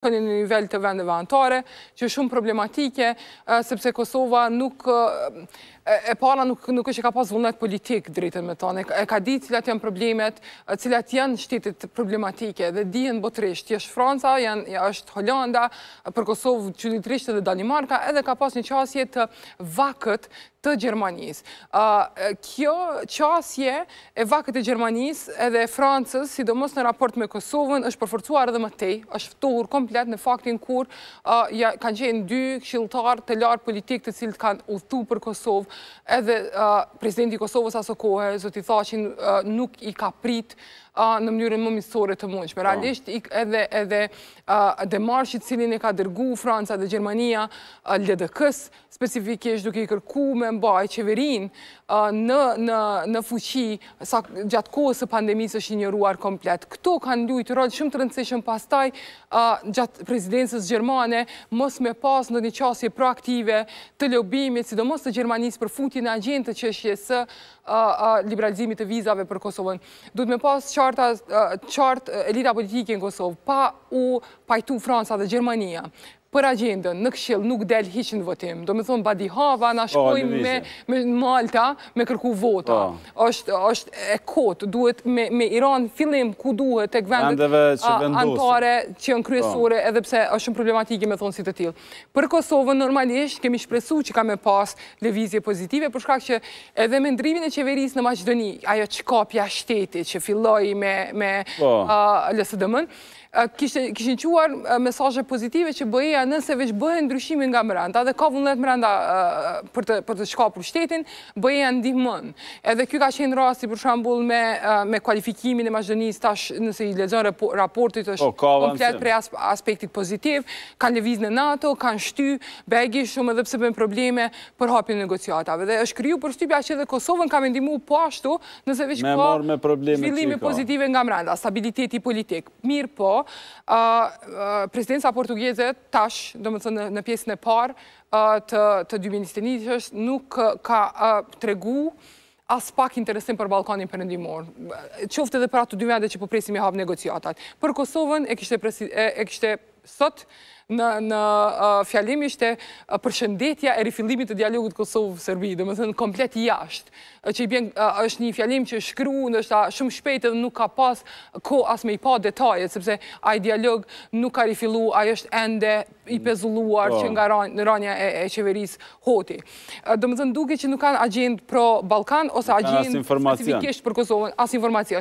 në nivel të vendeve anëtare, që është shumë problematike, sepse Kosova nuk, e para nuk, nuk është që ka pas vullnet politik, të drejtën me thonë, e ka di cilat janë problemet, cilat janë shtetet problematike, dhe dihen botërisht, që është Franca, janë, është Holanda, për Kosovë çuditërisht edhe Danimarka, edhe ka pas një qasje të vakët, të Gjermanisë. Kjo qasje e vakët e Gjermanisë edhe e Francës, sidomos në raport me Kosovën, është përforcuar edhe më tej, është ftohur komplet në faktin kur kanë qenë dy këshiltarë të lartë politikë të cilët kanë udhtu për Kosovë, edhe presidenti i Kosovës asokohe, zoti Thaçi, nuk i ka prit në mënyrën më miqësore të mundshme. Po. Realisht, edhe demarshi të cilin e ka dërgu Franca dhe Gjermania, LDK-së, specifikisht duke i kërku me mbaj qeverinë në fuqi gjatë kohës së pandemisë është injoruar komplet. Këto kanë lujtë rol shumë të rëndësishëm pastaj gjatë presidencës gjermane mos me pas ndonjë qasje proaktive të lobimit, sidomos të Gjermanisë për futje në agjendë të çështjes së liberalizimit të vizave për Kosovën. Duhet me pas qartë elita politike në Kosovë, pa u pajtu Franca dhe Gjermania, Për agjendën, në këshill nuk del hiç në votim. Domethënë badihava na shkojnë me me Malta me kërku vota. Është është e kotë, duhet me me i ra në fillim ku duhet tek vendet anëtare që janë kryesore edhe pse është shumë problematike me e thonë si të tillë. Për Kosovën normalisht kemi shpresu që ka me pas lëvizje pozitive për shkak që edhe me ndrimin e qeverisë në Maqedoni, ajo shkapja e shtetit që filloi me me LSDM-në, kishin çuar mesazhe pozitive që BE-ja nëse veç bëhen ndryshime nga mrenda dhe ka vullnet mrenda për të për të shkapur shtetin, BE-ja ndihmon. Edhe ky ka qenë rasti për shembull me me kualifikimin e Maqedonisë tash nëse i lexon raportet është, po, komplet prej aspektit pozitiv, kanë lëviz në NATO, kanë shty bexhi shumë edhe pse bëjnë probleme për hapjen e negociatave. Dhe është kriju përshtypja që edhe Kosovën ka me ndihmu po ashtu Nëse veç ka zhvillime pozitive nga mrenda, stabiliteti politik. Mirëpo, presidenca portugeze tash, domethënë në pjesën e parë të dy mijë e njëzet e njëshit, nuk ka tregu aspak interesim për Ballkanin Perëndimor. Qoftë edhe për ato dy vendet që po presin me i hap negociatat. Për Kosovën e kishte Sot në në fjalim ishte përshëndetja e rifillimit të dialogut Kosovë-Serbi, domethënë komplet jashtë, që i bjen, është një fjalim që u shkru ndoshta shumë shpejt edhe nuk ka pas kohë as me i pa detajet, sepse ai dialog nuk ka rifillu, ai është ende i pezulluar po. që nga ranja e qeverisë Hoti. Domethënë duket që nuk kanë agjendë pro Ballkan, ose agjendë specifikisht për Kosovën, as informacion.